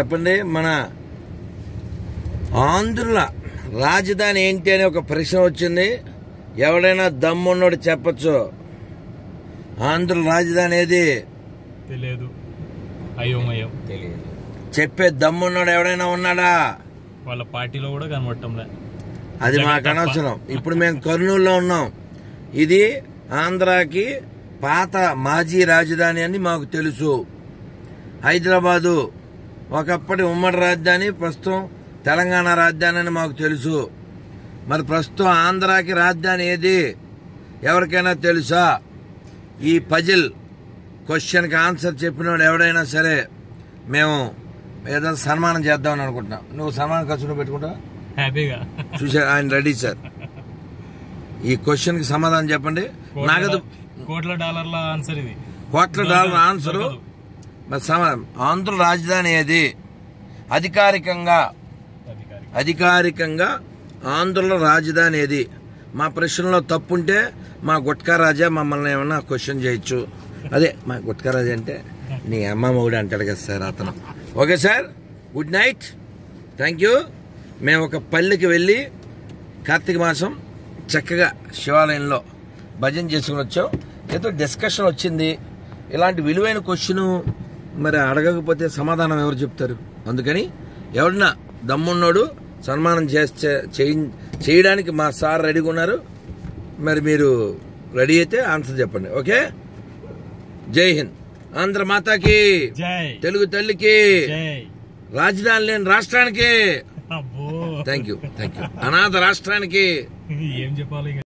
చెప్పండి మన ఆంధ్రుల రాజధాని ఏంటి అని ఒక ప్రశ్న వచ్చింది. ఎవడైనా దమ్మున్నోడు చెప్పచ్చు. ఆంధ్రుల రాజధాని ఏది? తెలియదు అయోమయం. తెలియదు చెప్పే దమ్మున్నోడు ఎవడైనా ఉన్నాడా? వాళ్ళ పార్టీలో కూడా కనబడటంలే అది మాకు. అనవసరం. ఇప్పుడు మేము కర్నూలులో ఉన్నాం. ఇది ఆంధ్రాకి పాత మాజీ రాజధాని అని మాకు తెలుసు. హైదరాబాదు ఒకప్పటి ఉమ్మడి రాజధాని ప్రస్తుతం తెలంగాణ రాజధాని అని మాకు తెలుసు. మరి ప్రస్తుతం ఆంధ్రాకి రాజధాని ఏది? ఎవరికైనా తెలుసా? ఈ పజిల్ క్వశ్చన్కి ఆన్సర్ చెప్పినోడు ఎవడైనా సరే మేము ఏదైనా సన్మానం చేద్దామని అనుకుంటున్నాం. నువ్వు సన్మానం ఖర్చును పెట్టుకుంటావా హ్యాపీగా. చూసారు ఆయన రెడీ సార్. ఈ క్వశ్చన్కి సమాధానం చెప్పండి. నగదు కోట్ల- డాలర్ల ఆన్సర్ ఇది. కోట్ల డాలర్ ఆన్సర్ ఆంధ్ర రాజధాని ఏది? అధికారికంగా అధికారికంగా ఆంధ్రలో రాజధాని ఏది? మా ప్రశ్నలో తప్పుంటే మా గుట్కారాజా మమ్మల్ని ఏమన్నా క్వశ్చన్ చేయొచ్చు. అదే మా గుట్కారాజా అంటే నీ అమ్మ మొగుడు అంటాడు కదా సార్ అతను. Okay sir? Good night thank you మేము ఒక పల్లెకి వెళ్ళి కార్తీక మాసం చక్కగా శివాలయంలో భజన చేసుకుని వచ్చాం. ఏదో డిస్కషన్ వచ్చింది. ఇలాంటి విలువైన క్వశ్చను మరి అడగకపోతే సమాధానం ఎవరు చెప్తారు? అందుకని ఎవరన్నా దమ్మున్నోడు సన్మానం చేస్తే చేయి- చేయడానికి మా సార్ రెడీగా ఉన్నారు. మరి మీరు రెడీ అయితే ఆన్సర్ చెప్పండి. ఓకే? జై హింద్. ఆంధ్ర మాతాకి. తెలుగు తల్లికి. రాజధాని లేని రాష్ట్రానికి. థ్యాంక్ యూ థ్యాంక్ యూ అనాథ రాష్ట్రానికి. ఏం చెప్పాలి?